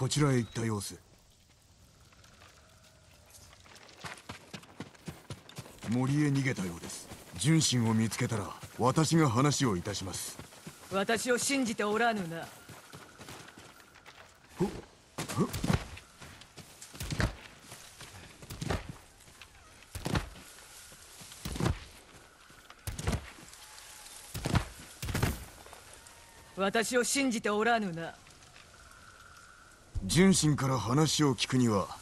こちらへ行った様子。森へ逃げたようです。純真を見つけたら私が話をいたします。私を信じておらぬな。私を信じておらぬな純真から話を聞くには